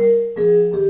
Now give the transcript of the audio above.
Música